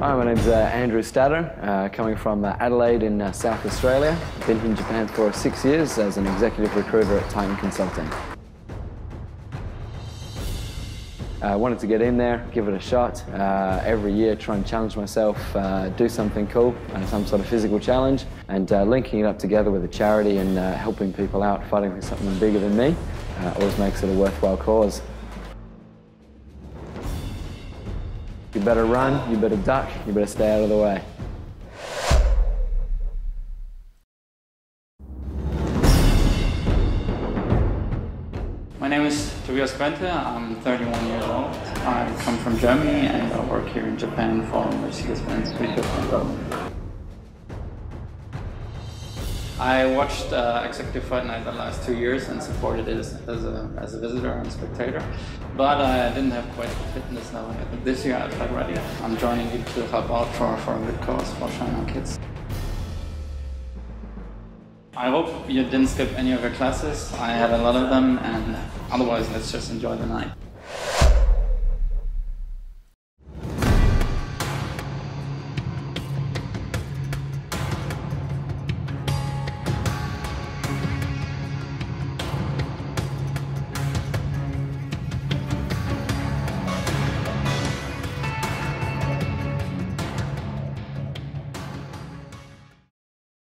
Hi, my name's uh, Andrew Statter, uh, coming from uh, Adelaide in uh, South Australia. Been in Japan for six years as an executive recruiter at Titan Consulting. I wanted to get in there, give it a shot. Uh, every year, try and challenge myself, uh, do something cool, uh, some sort of physical challenge, and uh, linking it up together with a charity and uh, helping people out, fighting for something bigger than me, uh, always makes it a worthwhile cause. You better run, you better duck, you better stay out of the way. My name is Tobias Quente. I'm 31 years old. I come from Germany and I work here in Japan for Mercedes-Benz Retail I watched uh, Executive Fight Night the last two years and supported it as, as, a, as a visitor and spectator, but I didn't have quite the fitness level yet. This year I felt ready. I'm joining you to help out for, for a good cause for Shine On Kids. I hope you didn't skip any of your classes. I had a lot of them, and otherwise, let's just enjoy the night.